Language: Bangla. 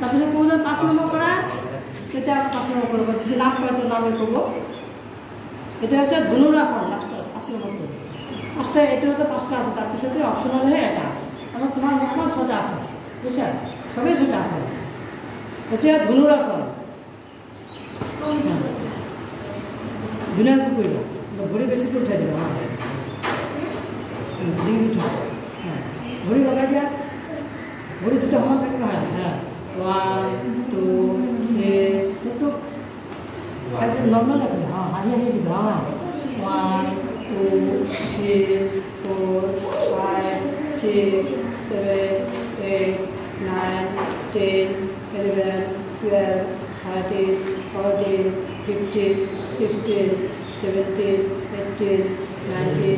ক'ব যে পাঁচ নম্বৰ কৰা তেতিয়া আকৌ পাঁচ নম্বৰ কৰিব যদি নাম কৰে তো নামে ক'ব এইটো হৈছে ধনুৰাখন লাষ্টত পাঁচ নম্বৰটো ফাৰ্ষ্টে এইটো হয়তো পাঁচটা আছে তাৰপিছতে অপশ্যনলহে এটা। আৰু তোমাৰ মুখখন ছটা আখৰ বুজিছা চবেই ছটা আখৰ এতিয়া ধনুৰাখন ধুনীয়াকৈ কৰিবা ভৰি বেছিকৈ উঠাই দিবা অঁ ডিঙি উঠা ভৰি লগাই দিয়া ভৰি দুটা সমান normal lah, ha, hari hari juga. One, two, three, four, five, six, seven, eight, nine, ten, eleven, twelve, thirteen, fourteen, fifteen, sixteen, seventeen, eighteen, nineteen.